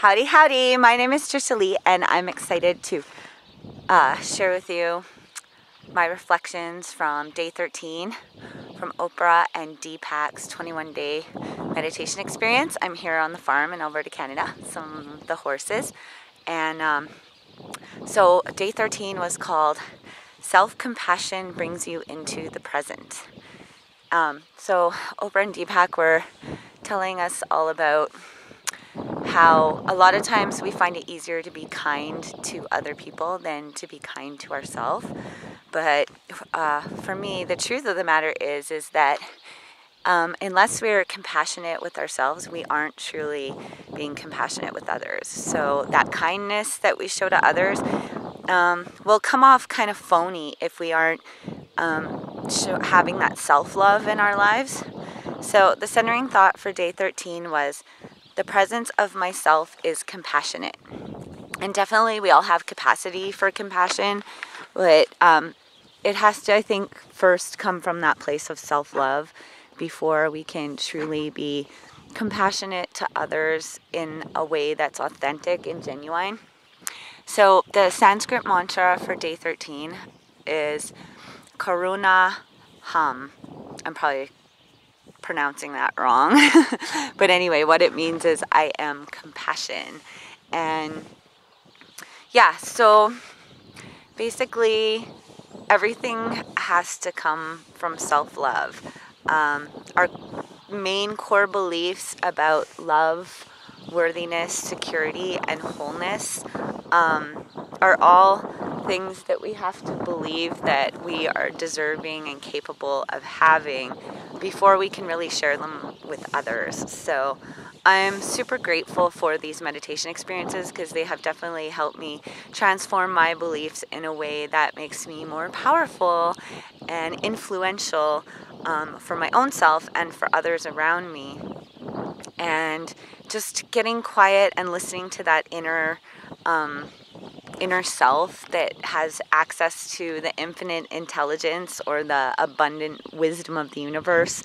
Howdy, howdy. My name is Trishaly, and I'm excited to uh, share with you my reflections from day 13 from Oprah and Deepak's 21 day meditation experience. I'm here on the farm in Alberta, Canada, some of the horses. And um, so, day 13 was called Self Compassion Brings You into the Present. Um, so, Oprah and Deepak were telling us all about how a lot of times we find it easier to be kind to other people than to be kind to ourselves. But uh, for me, the truth of the matter is is that um, unless we're compassionate with ourselves, we aren't truly being compassionate with others. So that kindness that we show to others um, will come off kind of phony if we aren't um, show, having that self love in our lives. So the centering thought for day 13 was the presence of myself is compassionate. And definitely, we all have capacity for compassion, but um, it has to, I think, first come from that place of self love before we can truly be compassionate to others in a way that's authentic and genuine. So, the Sanskrit mantra for day 13 is Karuna Ham. I'm probably pronouncing that wrong. but anyway, what it means is I am compassion. And yeah, so basically, everything has to come from self love. Um, our main core beliefs about love, worthiness, security, and wholeness um, are all things that we have to believe that we are deserving and capable of having before we can really share them with others. So I'm super grateful for these meditation experiences because they have definitely helped me transform my beliefs in a way that makes me more powerful and influential um, for my own self and for others around me. And just getting quiet and listening to that inner. Um, inner self that has access to the infinite intelligence or the abundant wisdom of the universe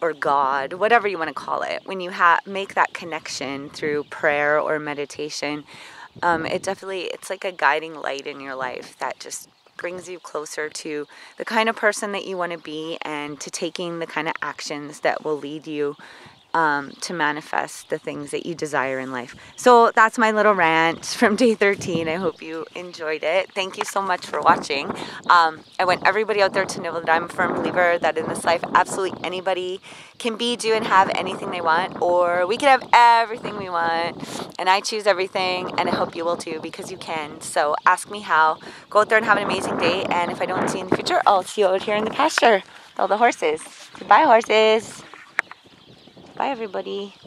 or God, whatever you want to call it, when you ha- make that connection through prayer or meditation, um, it definitely it's like a guiding light in your life that just brings you closer to the kind of person that you want to be and to taking the kind of actions that will lead you um, to manifest the things that you desire in life. So that's my little rant from day 13. I hope you enjoyed it. Thank you so much for watching. Um, I want everybody out there to know that I'm a firm believer that in this life, absolutely anybody can be, do, and have anything they want, or we can have everything we want. And I choose everything, and I hope you will too because you can. So ask me how. Go out there and have an amazing day. And if I don't see you in the future, I'll see you out here in the pasture with all the horses. Goodbye, horses. Bye, everybody.